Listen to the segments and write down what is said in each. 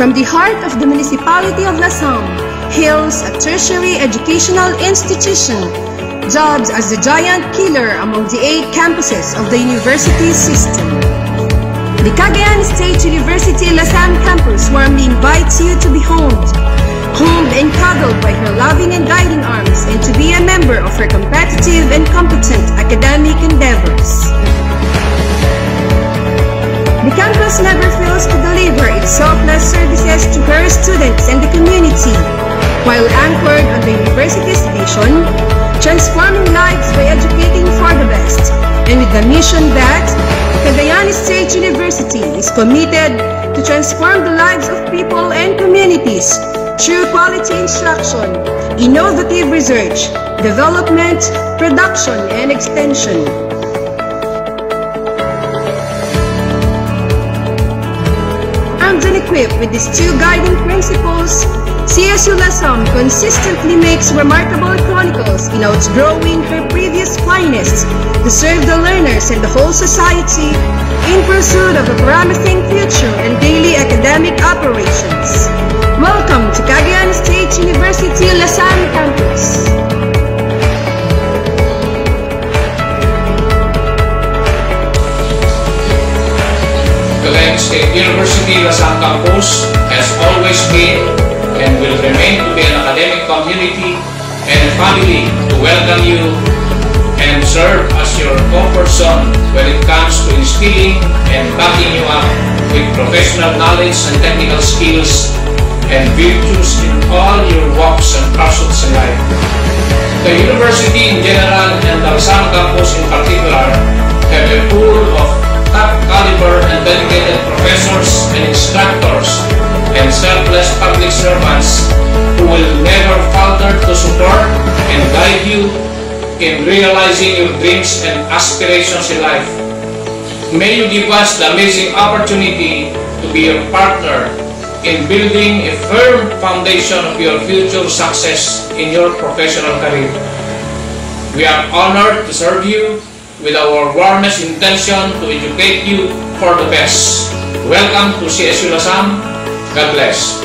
From the heart of the municipality of Lasam hails a tertiary educational institution dubbed as the giant killer among the eight campuses of the university system. The Cagayan State University Lasam campus warmly invites you to be homed, homed and cuddled by her loving and guiding arms and to be a member of her competitive and competent academic endeavors. The campus never fails to deliver its selfless services to her students and the community, while anchored on the university's vision, transforming lives by educating for the best, and with the mission that Cagayan State University is committed to transform the lives of people and communities through quality instruction, innovative research, development, production, and extension. Armed and equipped with these two guiding principles, CSU Lasam consistently makes remarkable chronicles in outgrowing her previous finest to serve the learners and the whole society in pursuit of a promising future and daily academic operations. Welcome to Cagayan State University Lasam Campus. Cagayan State University Lasam Campus has always been and will remain to be an academic community and family to welcome you and serve as your comfort zone when it comes to instilling and backing you up with professional knowledge and technical skills and virtues in all your walks and pursuits in life. The university in general and the Lasam campus in particular have a pool of top caliber and dedicated professors and instructors and selfless public servants who will never falter to support and guide you in realizing your dreams and aspirations in life. May you give us the amazing opportunity to be your partner in building a firm foundation of your future success in your professional career. We are honored to serve you with our warmest intention to educate you for the best. Welcome to CSU Lasam. God bless.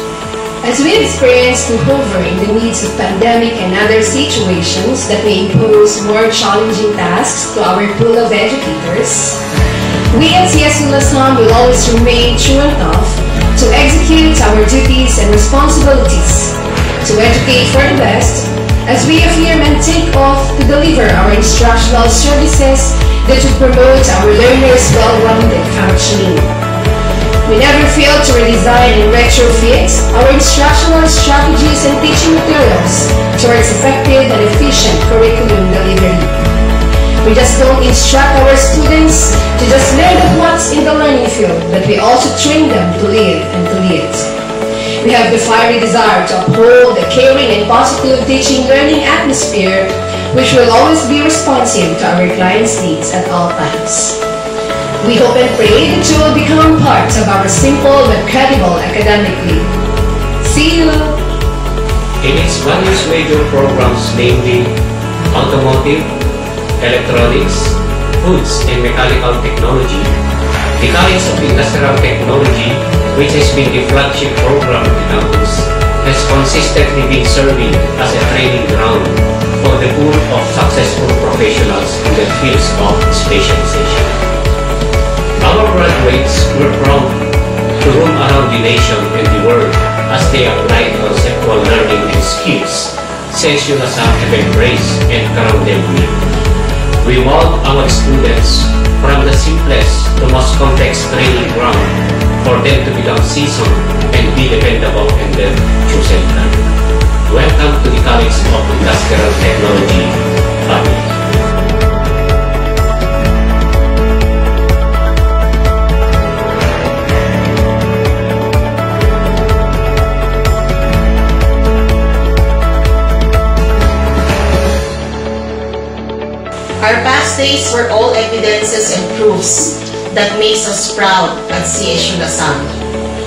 As we experience in the midst of pandemic and other situations that may impose more challenging tasks to our pool of educators, we at CSU Lasam will always remain true and tough to execute our duties and responsibilities, to educate for the best, as we affirm and take off to deliver our instructional services that will promote our learners' well-rounded functioning. We never fail to redesign and retrofit our instructional strategies and teaching materials towards effective and efficient curriculum delivery. We just don't instruct our students to just learn of what's in the learning field, but we also train them to live and to lead. We have the fiery desire to uphold a caring and positive teaching learning atmosphere which will always be responsive to our clients' needs at all times. We hope and pray that you will become part of our simple but credible academically. See you! In its various major programs namely automotive, electronics, foods and mechanical technology, the College of Industrial Technology, which has been the flagship program of the campus, has consistently been serving as a training ground for the pool of successful professionals in the fields of specialization. Our graduates were to roam around the nation and the world as they applied conceptual learning and skills CSU Lasam have embraced and them with. We want our students from the simplest to most complex training ground for them to become seasoned and be dependable in their chosen. Welcome to the College of Industrial Days were all evidences and proofs that makes us proud at CSU Lasam,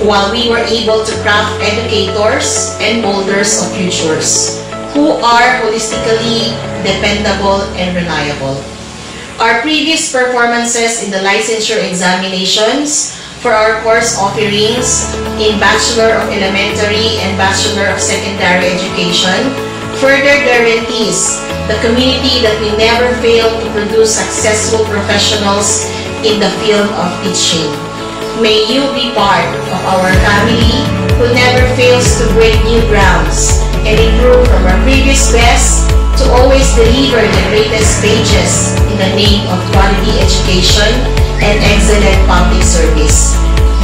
while we were able to craft educators and molders of futures who are holistically dependable and reliable. Our previous performances in the licensure examinations for our course offerings in Bachelor of Elementary and Bachelor of Secondary Education further guarantees the community that we never fail to produce successful professionals in the field of teaching. May you be part of our family who never fails to break new grounds and improve from our previous best to always deliver the greatest pages in the name of quality education and excellent public service.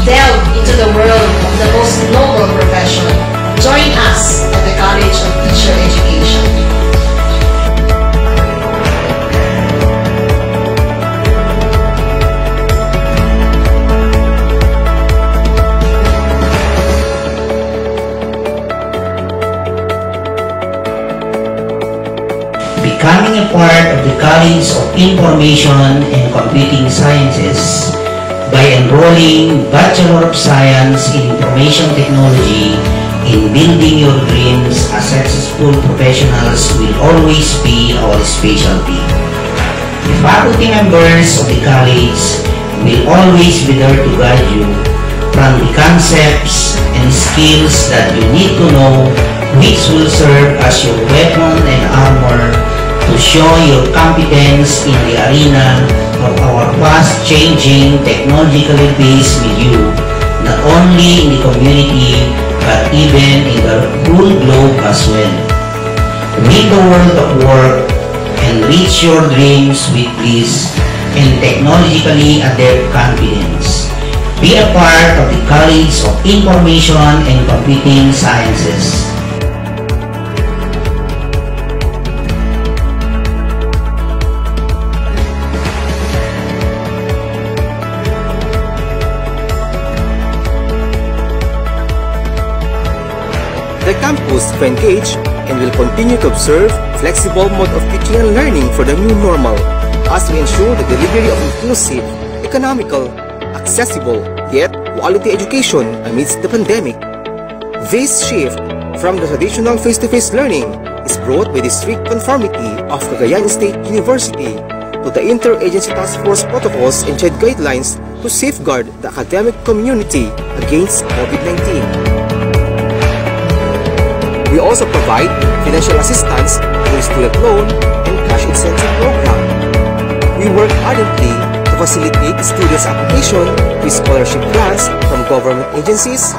Delve into the world of the most noble profession. Join us at the College of Teacher Education. becoming a part of the College of Information and Computing Sciences by enrolling Bachelor of Science in Information Technology in building your dreams as successful professionals will always be our specialty. The faculty members of the college will always be there to guide you from the concepts and skills that you need to know which will serve as your weapon and armor to show your competence in the arena of our fast-changing technologically based milieu, not only in the community but even in the whole globe as well. Meet the world of work and reach your dreams with bliss and technologically adept confidence. Be a part of the College of Information and Computing Sciences. Campus to engage and will continue to observe flexible mode of teaching and learning for the new normal as we ensure the delivery of inclusive, economical, accessible, yet quality education amidst the pandemic. This shift from the traditional face-to-face -face learning is brought by the strict conformity of Cagayan State University to the Interagency Task Force protocols and guidelines to safeguard the academic community against COVID-19. We also provide financial assistance through student loan and cash incentive program. We work ardently to facilitate students' application to scholarship grants from government agencies,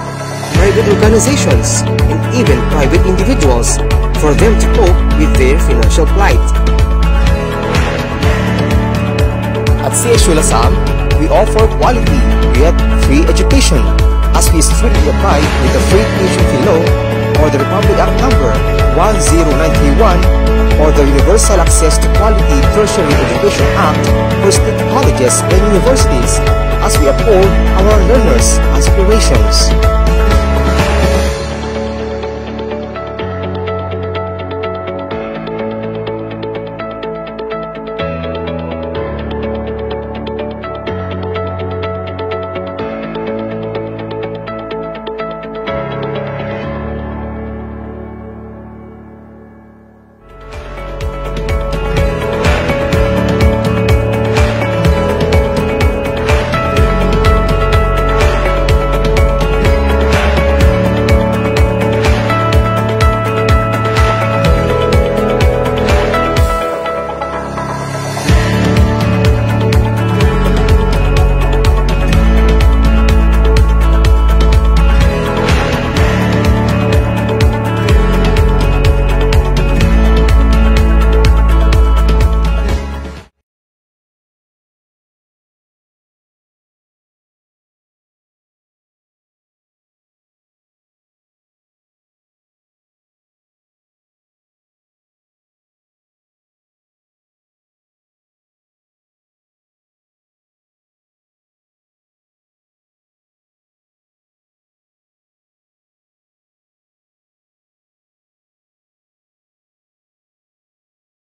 private organizations, and even private individuals for them to cope with their financial plight. At CSU Lasam, we offer quality yet free education as we strictly abide with the Free Tuition Fee Law or the Republic Act Number 10931 or the Universal Access to Quality Tertiary Education Act state colleges and universities as we uphold our learners' aspirations.